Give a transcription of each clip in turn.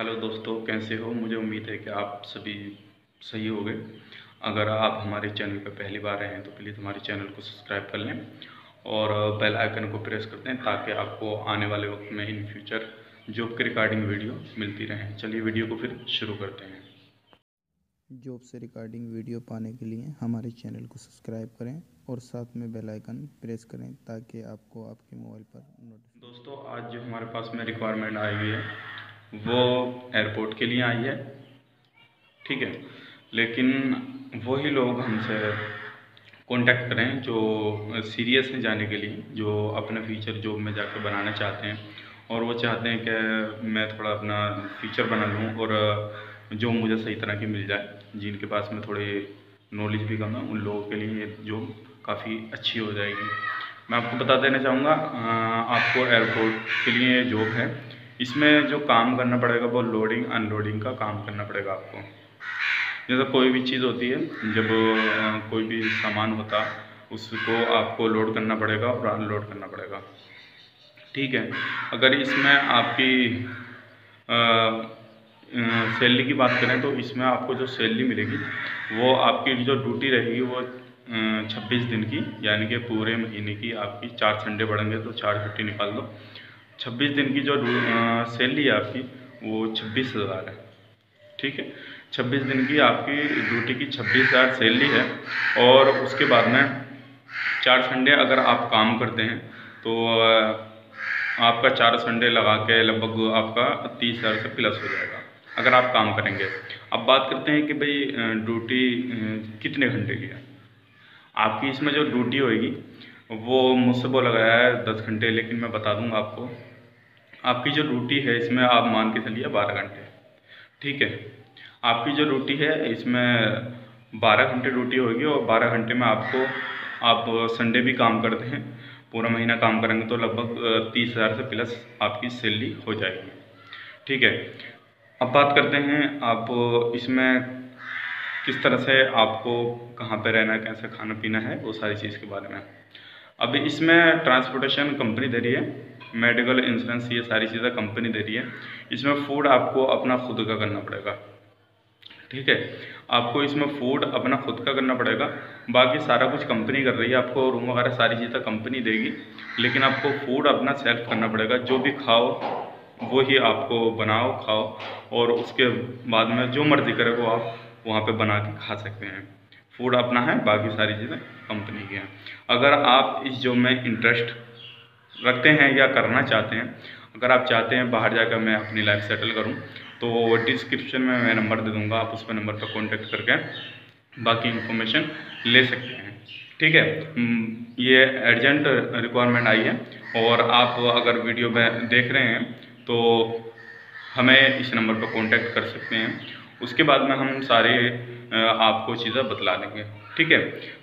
Hello दोस्तों कैसे हो? मुझे उम्मीद है कि आप सभी सही हो गए अगर आप हमारे चैनल पर पहली बार आए हैं तो प्लीज़ हमारे चैनल को सब्सक्राइब कर लें और बेल आइकन को प्रेस कर दें ताकि आपको आने वाले वक्त में इन फ्यूचर जॉब के रिकॉर्डिंग वीडियो मिलती रहें। चलिए वीडियो को फिर शुरू करते हैं। जॉब से रिकॉर्डिंग वीडियो पाने के लिए हमारे चैनल को सब्सक्राइब करें और साथ में बेल आइकन प्रेस करें ताकि आपको आपके मोबाइल पर नोटिस दोस्तों आज जो हमारे पास में रिक्वायरमेंट आई हुई है वो एयरपोर्ट के लिए आई है। ठीक है? लेकिन वही लोग हमसे कांटेक्ट करें जो सीरियस हैं जाने के लिए, जो अपना फ्यूचर जॉब में जाकर बनाना चाहते हैं। और वो चाहते हैं कि मैं थोड़ा अपना फ्यूचर बना लूँ और जो मुझे सही तरह की मिल जाए, जिनके पास में थोड़ी नॉलेज भी कम है, उन लोगों के लिए ये जॉब काफ़ी अच्छी हो जाएगी। मैं आपको बता देना चाहूँगा आपको एयरपोर्ट के लिए जॉब है। इसमें जो काम करना पड़ेगा वो लोडिंग अनलोडिंग का काम करना पड़ेगा आपको। जैसे कोई भी चीज़ होती है, जब कोई भी सामान होता, उसको आपको लोड करना पड़ेगा और अनलोड करना पड़ेगा। ठीक है? अगर इसमें आपकी सैलरी की बात करें तो इसमें आपको जो सैलरी मिलेगी, वो आपकी जो ड्यूटी रहेगी वो छब्बीस दिन की, यानी कि पूरे महीने की आपकी चार संडे बढ़ेंगे तो चार छुट्टी निकाल दो। छब्बीस दिन की जो सैलरी है आपकी, वो छब्बीस हज़ार है। ठीक है? छब्बीस दिन की आपकी ड्यूटी की छब्बीस हज़ार सैलरी है और उसके बाद में चार संडे अगर आप काम करते हैं तो आपका चार संडे लगा के लगभग आपका तीस हज़ार से प्लस हो जाएगा, अगर आप काम करेंगे। अब बात करते हैं कि भाई ड्यूटी कितने घंटे की है? आपकी इसमें जो ड्यूटी होएगी, वो मुझसे बोला गया है दस घंटे, लेकिन मैं बता दूँगा आपको। आपकी जो ड्यूटी है, इसमें आप मान के चलिए बारह घंटे। ठीक है? आपकी जो ड्यूटी है, इसमें बारह घंटे ड्यूटी होगी और बारह घंटे में आपको, आप संडे भी काम करते हैं। पूरा महीना काम करेंगे तो लगभग तीस हज़ार से प्लस आपकी सैलरी हो जाएगी। ठीक है? अब बात करते हैं आप, इसमें किस तरह से आपको कहाँ पे रहना है, कैसे खाना पीना है, वो सारी चीज़ के बारे में। अभी इसमें ट्रांसपोर्टेशन कंपनी दे रही है। मेडिकल इंश्योरेंस ये सारी चीज़ें कंपनी दे रही है। इसमें फ़ूड आपको अपना खुद का करना पड़ेगा। ठीक है? आपको इसमें फ़ूड अपना खुद का करना पड़ेगा। बाकी सारा कुछ कंपनी कर रही है। आपको रूम वगैरह सारी चीज़ें कंपनी देगी। लेकिन आपको फ़ूड अपना सेल्फ करना पड़ेगा। जो भी खाओ वो ही आपको बनाओ, खाओ। और उसके बाद में जो मर्ज़ी करे वो आप वहाँ पे बना के खा सकते हैं। फ़ूड अपना है, बाकी सारी चीज़ें कंपनी की हैं। अगर आप इस जॉब में इंटरेस्ट रखते हैं या करना चाहते हैं अगर आप चाहते हैं बाहर जाकर मैं अपनी लाइफ सेटल करूँ तो डिस्क्रिप्शन में मैं नंबर दे दूँगा आप उस पर नंबर पर कॉन्टेक्ट करके बाकी इन्फॉर्मेशन ले सकते हैं। ठीक है? हम्म, ये अर्जेंट रिक्वायरमेंट आई है और आप अगर वीडियो में देख रहे हैं तो हमें इस नंबर पर कॉन्टेक्ट कर सकते हैं। उसके बाद में हम सारे आपको चीज़ें बतला देंगे। ठीक है?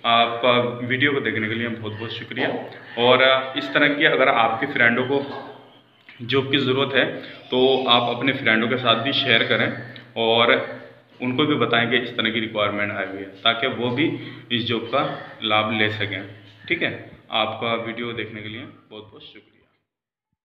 आपका वीडियो को देखने के लिए बहुत बहुत शुक्रिया। और इस तरह की अगर आपके फ्रेंडों को जॉब की ज़रूरत है तो आप अपने फ्रेंडों के साथ भी शेयर करें और उनको भी बताएँ कि इस तरह की रिक्वायरमेंट आई हुई है, ताकि वो भी इस जॉब का लाभ ले सकें। ठीक है? आपका वीडियो देखने के लिए बहुत बहुत शुक्रिया।